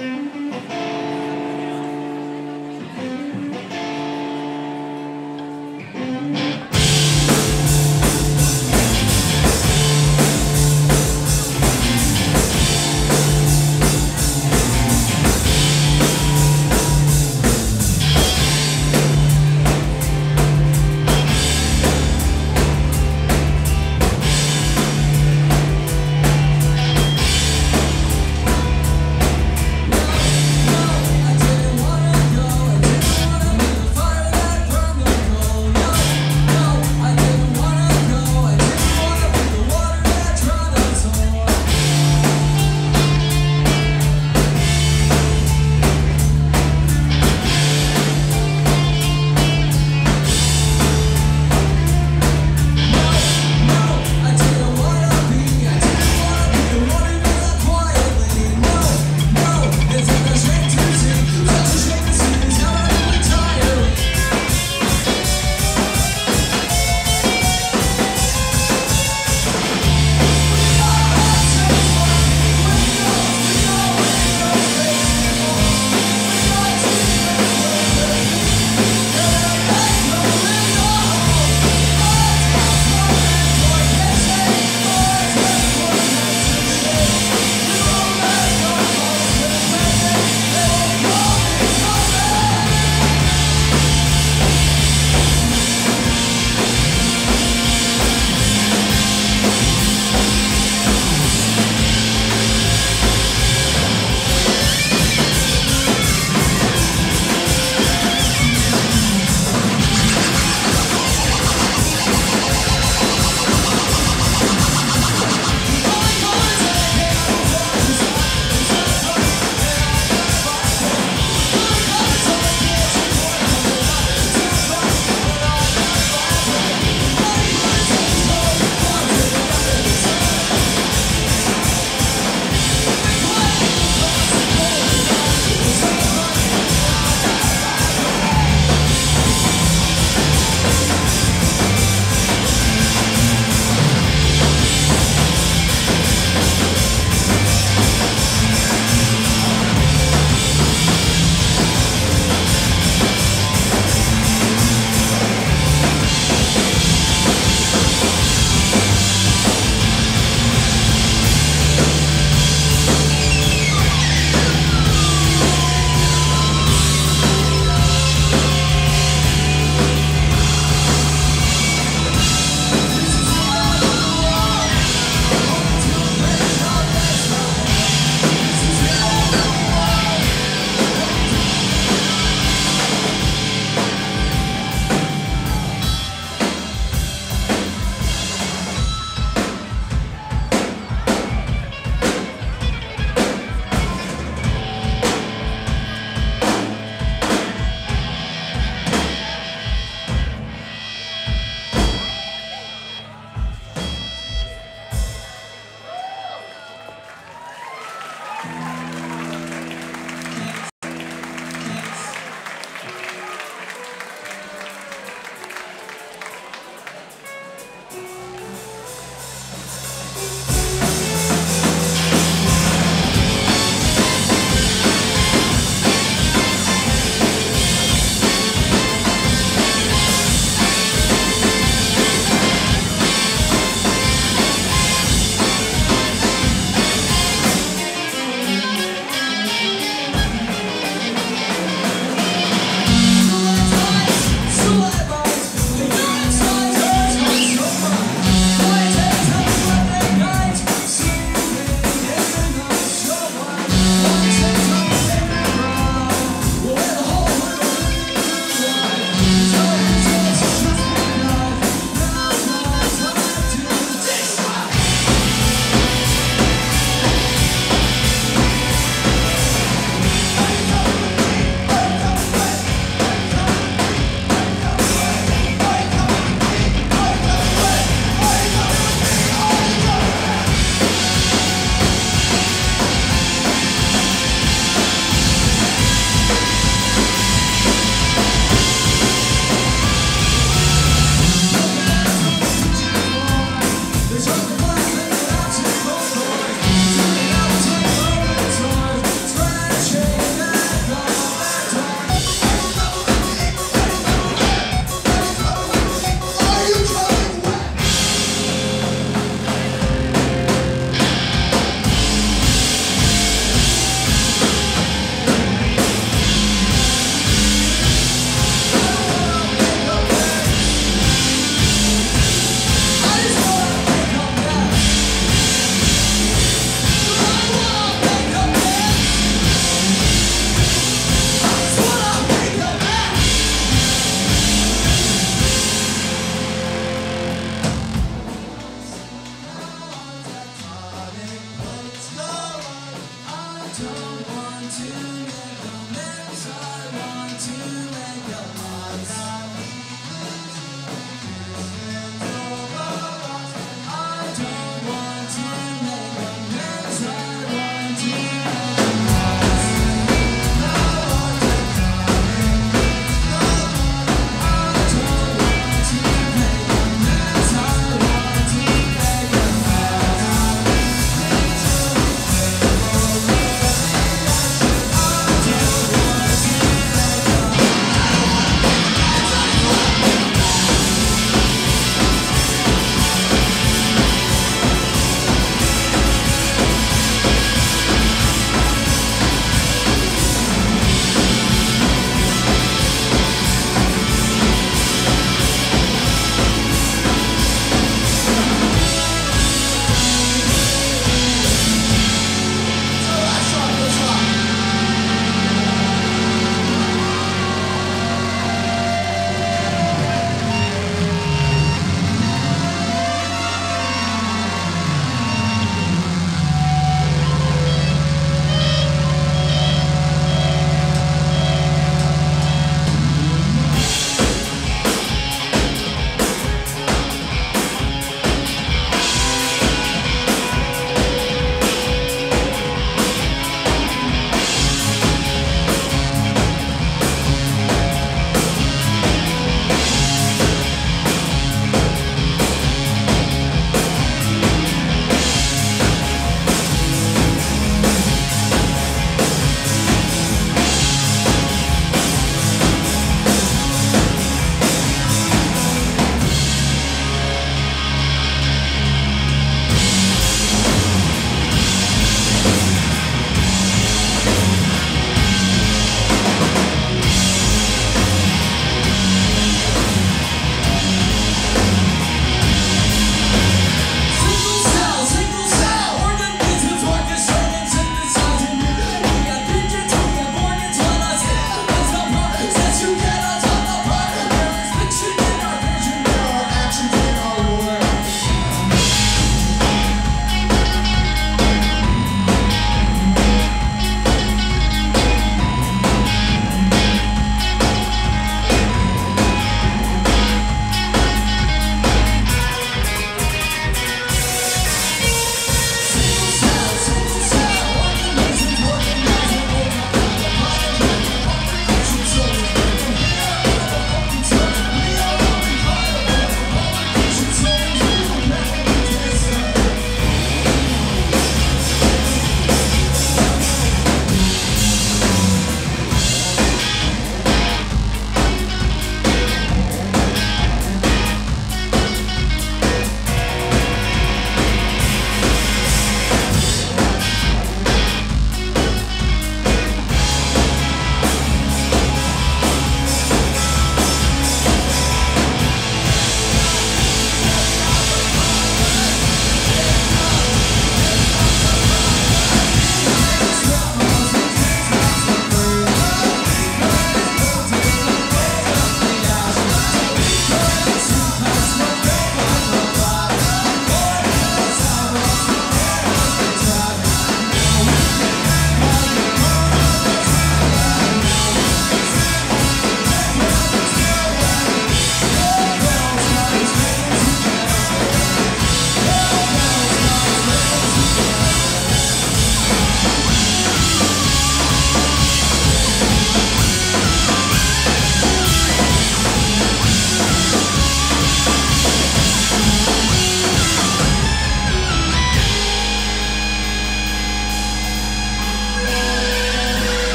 Mm-hmm.